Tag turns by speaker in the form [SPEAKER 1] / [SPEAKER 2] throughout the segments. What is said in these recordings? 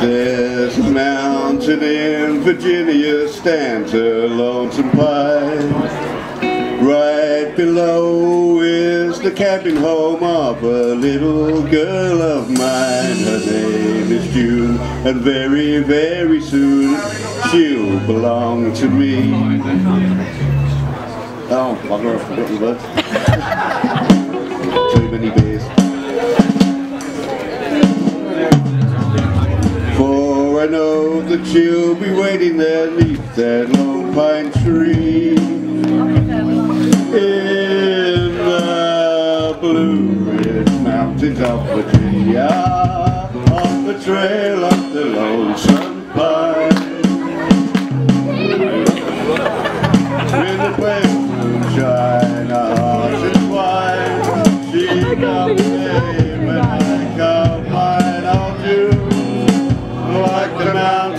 [SPEAKER 1] There's a mountain in Virginia stands a lonesome pine. Right below is the camping home of a little girl of mine. Her name is June, and very, very soon she'll belong to me. Oh, bugger, oh, I forgot she'll be waiting there neath that lone pine tree in the blue ridge mountains of Virginia on the trail of the lonesome pine. When the waves moonshine, our hearts entwine, she comes in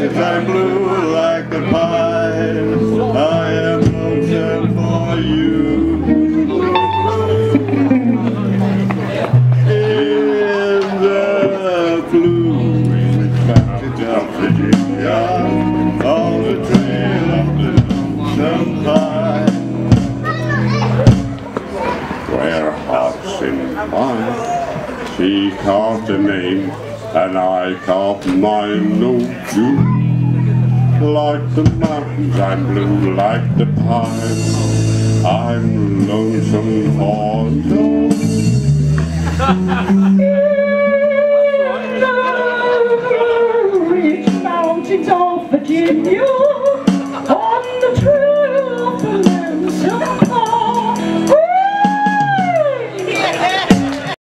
[SPEAKER 1] the mountains I'm blue, like the pine. I am lonesome for you. In the blue ridge mountains of Virginia, on the trail of the lonesome pine. Where hearts entwine, she carved a name, and I carved mine, no June. Like the mountains, I'm blue like the pine. I'm lonesome for you.
[SPEAKER 2] Rich mountains of Virginia